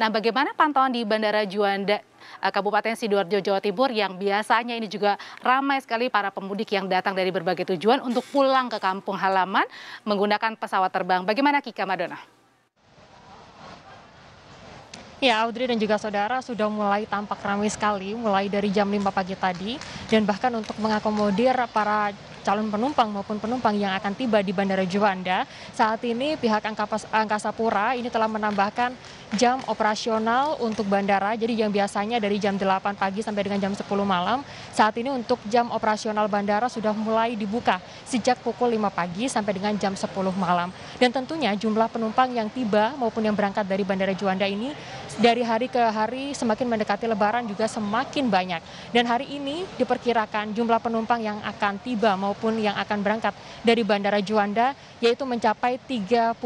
Nah, bagaimana pantauan di Bandara Juanda eh, Kabupaten Sidoarjo, Jawa Timur yang biasanya ini juga ramai sekali para pemudik yang datang dari berbagai tujuan untuk pulang ke kampung halaman menggunakan pesawat terbang. Bagaimana Kika Madonna? Ya, Audrey dan juga saudara sudah mulai tampak ramai sekali mulai dari jam 5 pagi tadi dan bahkan untuk mengakomodir para calon penumpang maupun penumpang yang akan tiba di Bandara Juanda. Saat ini pihak Angkasa Pura ini telah menambahkan jam operasional untuk bandara. Jadi yang biasanya dari jam 8 pagi sampai dengan jam 10 malam, saat ini untuk jam operasional bandara sudah mulai dibuka sejak pukul 5 pagi sampai dengan jam 10 malam. Dan tentunya jumlah penumpang yang tiba maupun yang berangkat dari Bandara Juanda ini dari hari ke hari semakin mendekati lebaran juga semakin banyak. Dan hari ini diperkirakan jumlah penumpang yang akan tiba maupun maupun yang akan berangkat dari Bandara Juanda yaitu mencapai 37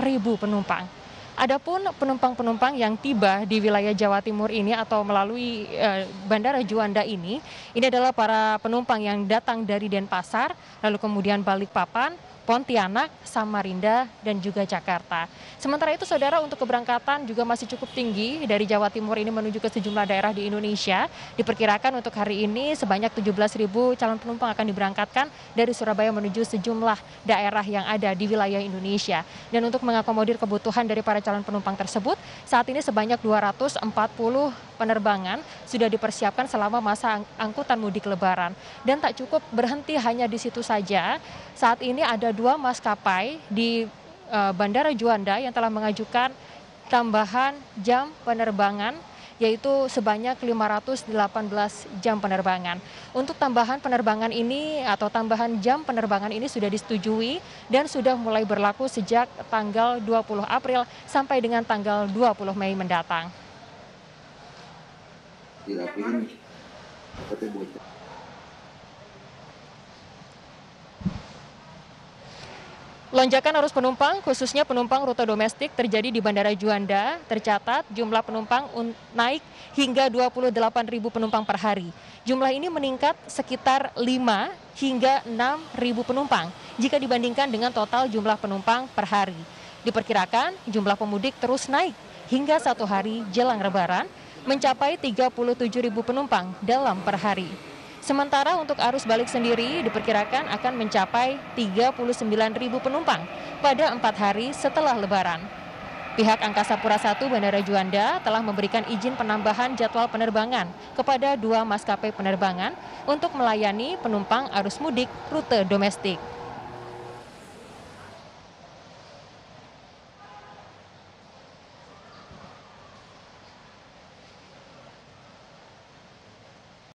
ribu penumpang. Adapun penumpang-penumpang yang tiba di wilayah Jawa Timur ini atau melalui e, Bandara Juanda ini, ini adalah para penumpang yang datang dari Denpasar, lalu kemudian Balikpapan, Pontianak, Samarinda, dan juga Jakarta. Sementara itu, saudara, untuk keberangkatan juga masih cukup tinggi dari Jawa Timur ini menuju ke sejumlah daerah di Indonesia. Diperkirakan untuk hari ini sebanyak 17 ribu calon penumpang akan diberangkatkan dari Surabaya menuju sejumlah daerah yang ada di wilayah Indonesia. Dan untuk mengakomodir kebutuhan dari para calon penumpang tersebut, saat ini sebanyak 240 penerbangan sudah dipersiapkan selama masa angkutan mudik lebaran. Dan tak cukup berhenti hanya di situ saja, saat ini ada dua maskapai di uh, Bandara Juanda yang telah mengajukan tambahan jam penerbangan yaitu sebanyak 518 jam penerbangan. Untuk tambahan penerbangan ini atau tambahan jam penerbangan ini sudah disetujui dan sudah mulai berlaku sejak tanggal 20 April sampai dengan tanggal 20 Mei mendatang Lonjakan arus penumpang, khususnya penumpang rute domestik terjadi di Bandara Juanda, tercatat jumlah penumpang naik hingga 28 ribu penumpang per hari. Jumlah ini meningkat sekitar 5 hingga 6 ribu penumpang jika dibandingkan dengan total jumlah penumpang per hari. Diperkirakan jumlah pemudik terus naik hingga satu hari jelang lebaran mencapai 37 ribu penumpang dalam per hari. Sementara untuk arus balik sendiri diperkirakan akan mencapai 39 ribu penumpang pada empat hari setelah lebaran. Pihak Angkasa Pura I Bandara Juanda telah memberikan izin penambahan jadwal penerbangan kepada dua maskapai penerbangan untuk melayani penumpang arus mudik rute domestik.